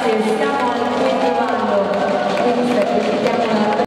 Molto bene, amor.